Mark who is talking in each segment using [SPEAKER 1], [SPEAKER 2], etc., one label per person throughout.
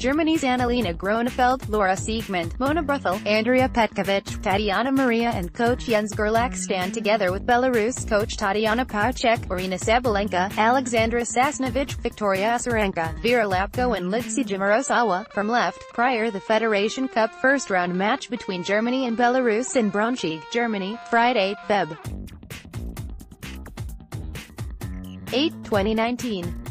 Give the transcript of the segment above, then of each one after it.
[SPEAKER 1] Germany's Annalena Groenefeld, Laura Siegemund, Mona Barthel, Andrea Petkovic, Tatjana Maria and coach Jens Gerlach stand together with Belarus coach Tatiana Poutchek, Aryna Sabalenka, Alexandra Sasnovich, Victoria Azarenka, Vera Lapko and Lidsija Marosawa, from left, prior the Federation Cup first-round match between Germany and Belarus in Braunschweig, Germany, Friday, Feb. 8, 2019.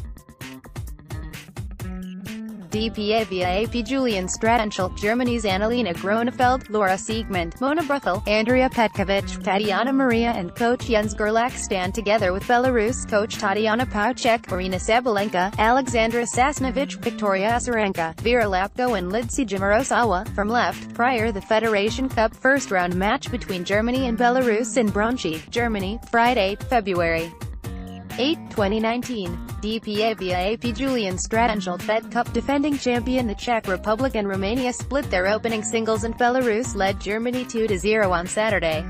[SPEAKER 1] DPA via AP Julian Stratenschulte, Germany's Annalena Groenefeld, Laura Siegemund, Mona Barthel, Andrea Petkovic, Tatjana Maria and coach Jens Gerlach stand together with Belarus coach Tatiana Poutchek, Aryna Sabalenka, Alexandra Sasnovich, Victoria Azarenka, Vera Lapko and Lidsija Marosawa, from left, prior the Federation Cup first-round match between Germany and Belarus in Braunschweig, Germany, Friday, February 8, 2019. DPA via AP Julian Stratenschulte Fed Cup defending champion the Czech Republic and Romania split their opening singles and Belarus led Germany 2-0 on Saturday.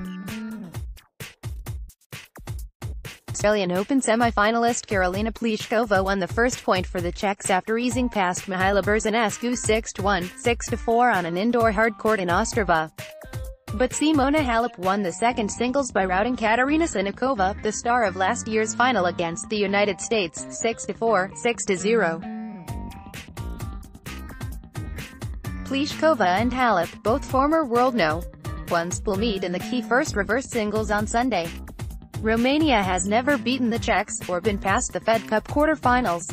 [SPEAKER 1] Australian Open semi-finalist Karolina Pliskova won the first point for the Czechs after easing past Mihaela Buzarnescu 6-1, 6-4 on an indoor hard court in Ostrava. But Simona Halep won the second singles by routing Katerina Siniakova, the star of last year's final against the United States, 6-4, 6-0. Pliskova and Halep, both former world no. 1s will meet in the key first reverse singles on Sunday. Romania has never beaten the Czechs, or been past the Fed Cup quarter-finals.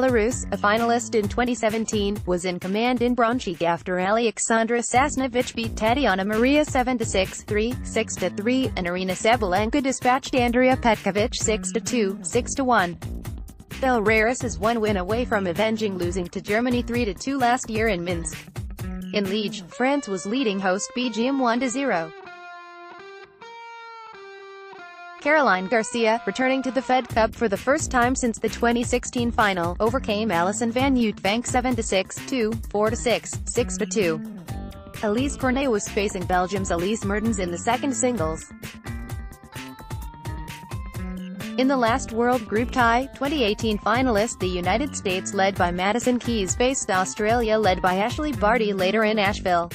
[SPEAKER 1] Belarus, a finalist in 2017, was in command in Braunschweig after Alexandra Sasnovich beat Tatjana Maria 7-6, 3, 6-3, and Aryna Sabalenka dispatched Andrea Petkovic 6-2, 6-1. Belarus is one win away from avenging losing to Germany 3-2 last year in Minsk. In Liege, France was leading host Belgium 1-0. Caroline Garcia, returning to the Fed Cup for the first time since the 2016 final, overcame Alison van Uytvanck 7-6, 2, 4-6, 6-2. Alizé Cornet was facing Belgium's Elise Mertens in the second singles. In the last World Group tie, 2018 finalist the United States led by Madison Keys faced Australia led by Ashleigh Barty later in Asheville.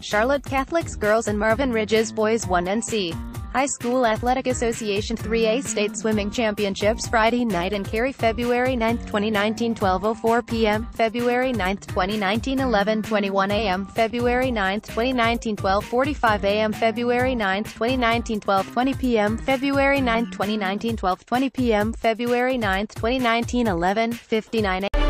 [SPEAKER 1] Charlotte Catholic's girls and Marvin Ridge's boys won NC. High School Athletic Association 3A State Swimming Championships Friday night in Cary February 9, 2019 12.04 p.m., February 9, 2019 11.21 a.m., February 9, 2019 12.45 a.m., February 9, 2019 12.20 p.m., February 9, 2019 12.20 p.m., February 9, 2019 11.59 a.m.